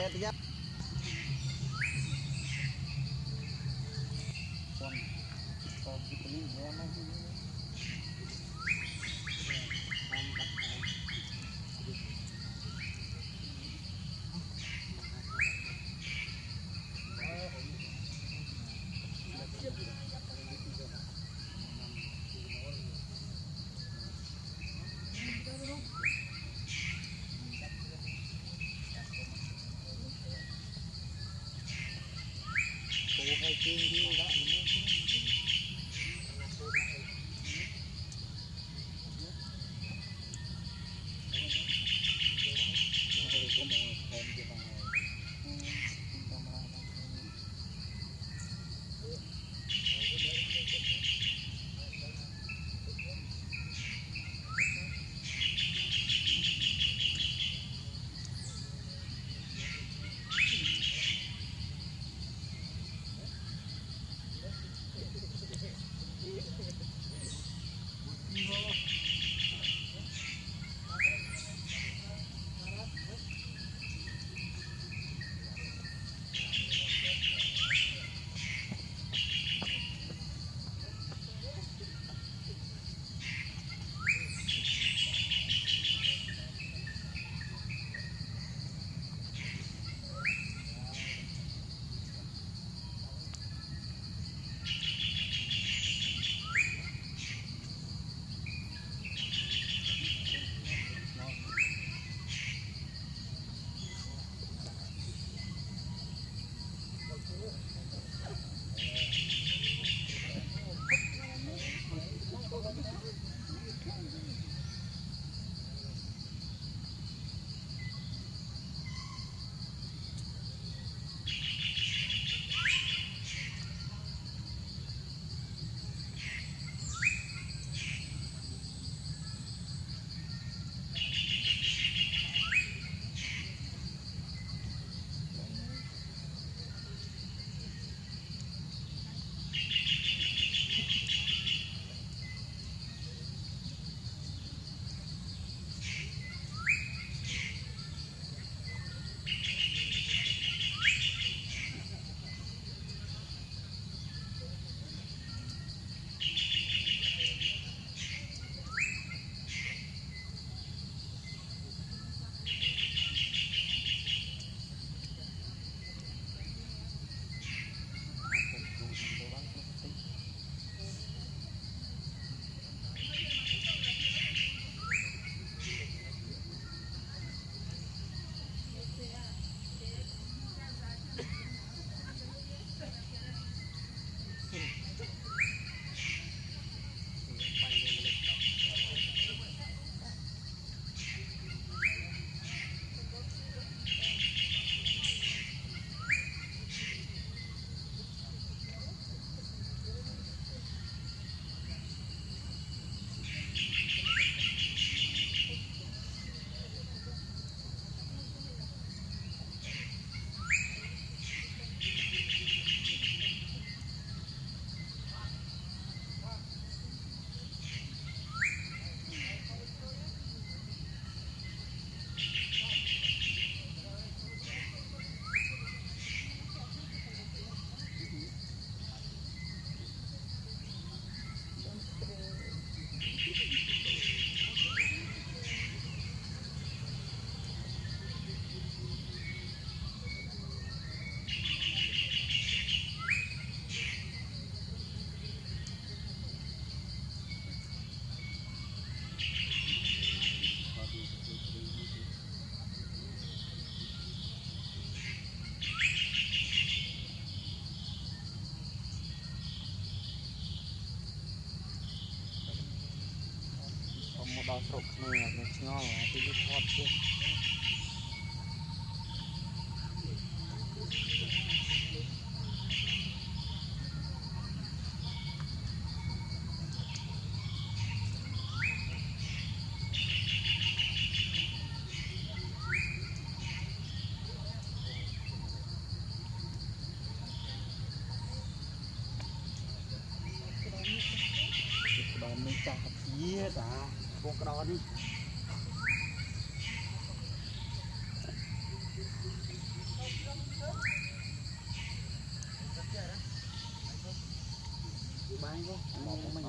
Dah आपको บ่มองบ่มัน